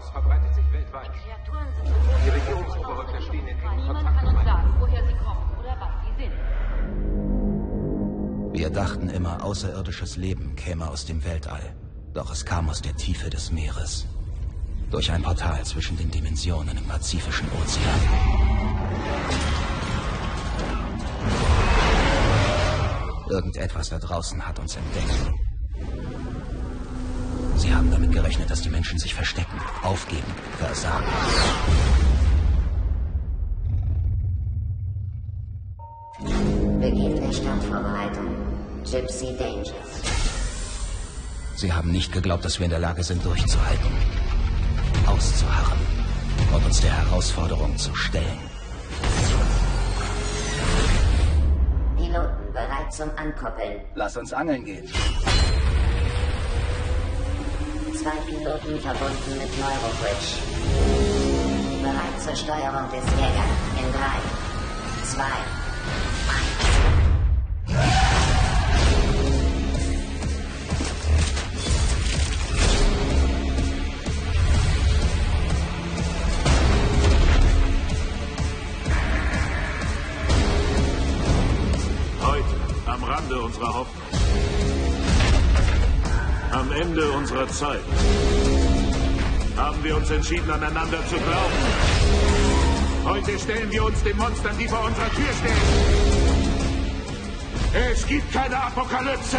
Chaos verbreitet sich weltweit. Die Regierungsoberhäupter stehen in engem Niemand Kontakt kann uns sagen, woher sie kommen oder was sie sind. Wir dachten immer, außerirdisches Leben käme aus dem Weltall. Doch es kam aus der Tiefe des Meeres. Durch ein Portal zwischen den Dimensionen im Pazifischen Ozean. Irgendetwas da draußen hat uns entdeckt. Sie haben damit gerechnet, dass die Menschen sich verstecken, aufgeben, versagen. Beginn der Startvorbereitung. Gypsy Dangers. Sie haben nicht geglaubt, dass wir in der Lage sind, durchzuhalten, auszuharren und uns der Herausforderung zu stellen. Piloten bereit zum Ankoppeln. Lass uns angeln gehen. Zwei Piloten verbunden mit Neurobridge. Bereit zur Steuerung des Jägers. In drei, zwei, eins. Heute, am Rande unserer Hoffnung. Am Ende unserer Zeit. Haben wir uns entschieden, aneinander zu glauben. Heute stellen wir uns den Monstern, die vor unserer Tür stehen. Es gibt keine Apokalypse.